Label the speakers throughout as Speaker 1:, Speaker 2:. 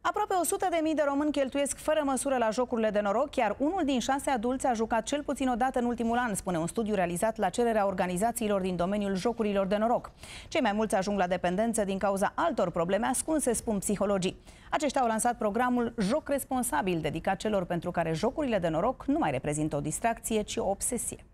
Speaker 1: Aproape 100.000 de români cheltuiesc fără măsură la jocurile de noroc, iar unul din șase adulți a jucat cel puțin o dată în ultimul an, spune un studiu realizat la cererea organizațiilor din domeniul jocurilor de noroc. Cei mai mulți ajung la dependență din cauza altor probleme ascunse, spun psihologii. Aceștia au lansat programul Joc Responsabil, dedicat celor pentru care jocurile de noroc nu mai reprezintă o distracție, ci o obsesie.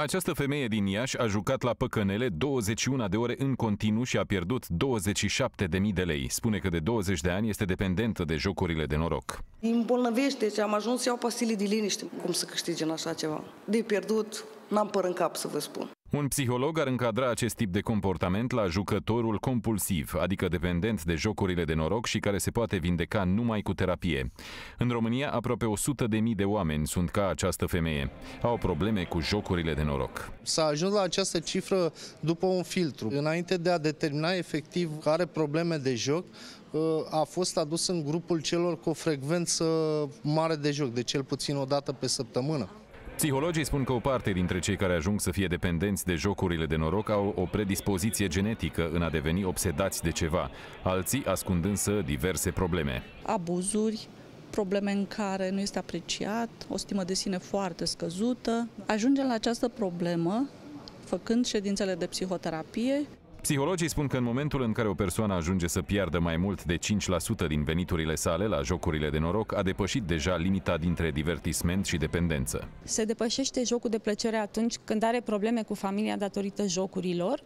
Speaker 2: Această femeie din Iași a jucat la păcănele 21 de ore în continuu și a pierdut 27.000 de lei. Spune că de 20 de ani este dependentă de jocurile de noroc.
Speaker 3: Îmi îmbolnăvește, deci am ajuns să iau pastilii de liniște. Cum să câștigi în așa ceva? De pierdut, n-am păr în cap să vă spun.
Speaker 2: Un psiholog ar încadra acest tip de comportament la jucătorul compulsiv, adică dependent de jocurile de noroc și care se poate vindeca numai cu terapie. În România, aproape 100 de mii de oameni sunt ca această femeie. Au probleme cu jocurile de noroc.
Speaker 4: S-a ajuns la această cifră după un filtru. Înainte de a determina efectiv care are probleme de joc, a fost adus în grupul celor cu o frecvență mare de joc, de cel puțin o dată pe săptămână.
Speaker 2: Psihologii spun că o parte dintre cei care ajung să fie dependenți de jocurile de noroc au o predispoziție genetică în a deveni obsedați de ceva, alții ascund însă diverse probleme.
Speaker 5: Abuzuri, probleme în care nu este apreciat, o stimă de sine foarte scăzută. Ajungem la această problemă făcând ședințele de psihoterapie
Speaker 2: Psihologii spun că în momentul în care o persoană ajunge să piardă mai mult de 5% din veniturile sale la jocurile de noroc, a depășit deja limita dintre divertisment și dependență.
Speaker 6: Se depășește jocul de plăcere atunci când are probleme cu familia datorită jocurilor,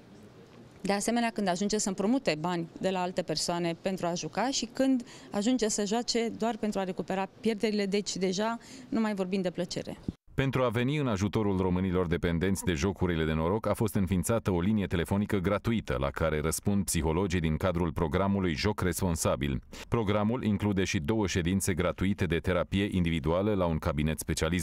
Speaker 6: de asemenea, când ajunge să împrumute bani de la alte persoane pentru a juca și când ajunge să joace doar pentru a recupera pierderile, deci deja nu mai vorbim de plăcere.
Speaker 2: Pentru a veni în ajutorul românilor dependenți de jocurile de noroc, a fost înființată o linie telefonică gratuită la care răspund psihologii din cadrul programului Joc Responsabil. Programul include și două ședințe gratuite de terapie individuală la un cabinet specializat.